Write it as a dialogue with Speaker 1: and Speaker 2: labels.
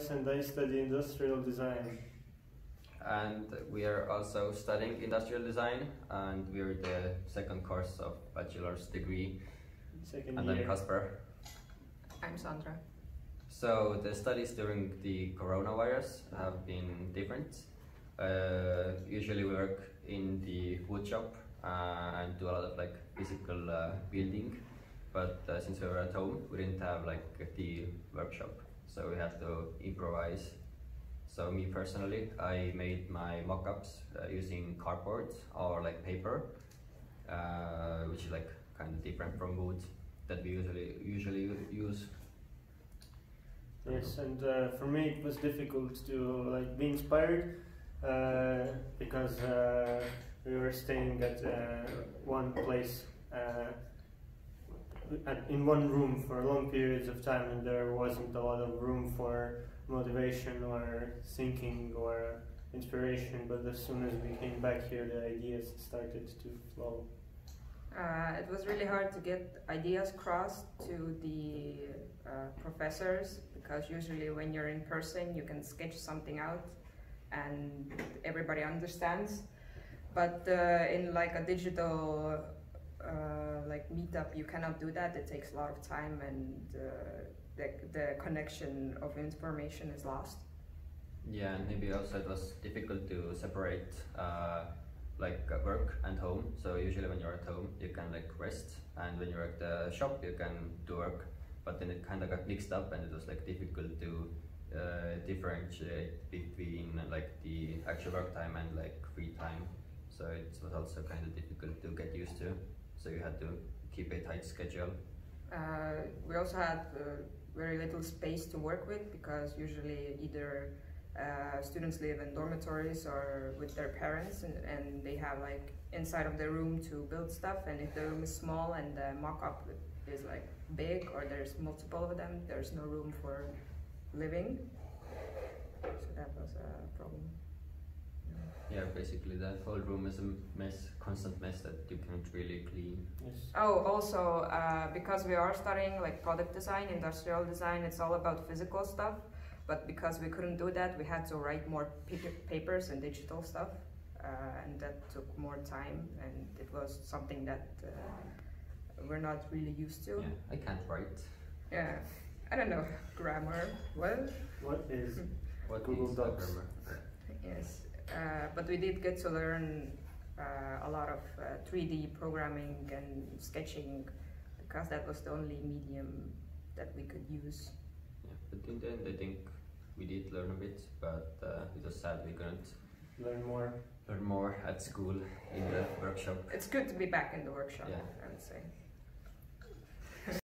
Speaker 1: Alex and I study industrial design.
Speaker 2: And we are also studying industrial design, and we're the second course of bachelor's degree.
Speaker 1: Second
Speaker 2: and
Speaker 1: year.
Speaker 2: I'm Kasper.
Speaker 3: I'm Sandra.
Speaker 2: So the studies during the coronavirus have been different. Uh, usually we work in the wood shop uh, and do a lot of like physical uh, building, but uh, since we were at home, we didn't have like the workshop, so we have to improvise. So me personally, I made my mock-ups uh, using cardboard or like paper, uh, which is like kind of different from wood that we usually usually use
Speaker 1: Yes, and uh, for me it was difficult to like be inspired uh, because uh, we were staying at uh, one place at, in one room for long periods of time, and there wasn't a lot of room for motivation or thinking or inspiration. But as soon as we came back here, the ideas started to flow.
Speaker 3: Uh, it was really hard to get ideas across to the uh, professors because usually when you're in person you can sketch something out and everybody understands but uh, in like a digital uh, like meetup you cannot do that it takes a lot of time and uh, the, the connection of information is lost
Speaker 2: Yeah, and maybe also it was difficult to separate uh, like uh, work and home. So usually when you're at home, you can like rest, and when you're at the shop, you can do work. But then it kind of got mixed up, and it was like difficult to uh, differentiate between like the actual work time and like free time. So it was also kind of difficult to get used to. So you had to keep a tight schedule.
Speaker 3: Uh, we also had uh, very little space to work with because usually either uh, students live in dormitories or with their parents and, and they have like inside of their room to build stuff. And if the room is small and the mock-up is like big or there's multiple of them there's no room for living. So that was a problem
Speaker 2: basically the whole room is a mess, constant mess that you can't really clean.
Speaker 1: Yes.
Speaker 3: Oh, also, uh, because we are studying like product design, industrial design, it's all about physical stuff. But because we couldn't do that, we had to write more papers and digital stuff, uh, and that took more time. And it was something that uh, we're not really used to.
Speaker 2: Yeah, I can't write.
Speaker 3: Yeah, I don't know grammar. What?
Speaker 1: What is
Speaker 2: What
Speaker 1: Google
Speaker 2: is
Speaker 1: Docs.
Speaker 2: Grammar?
Speaker 3: Yes, uh, but we did get to learn uh, a lot of uh, 3D programming and sketching because that was the only medium that we could use.
Speaker 2: Yeah, but in the end, I think we did learn a bit, but uh, it was sad we couldn't
Speaker 1: learn more?
Speaker 2: learn more at school in the workshop.
Speaker 3: It's good to be back in the workshop,
Speaker 2: Yeah.
Speaker 3: I would say.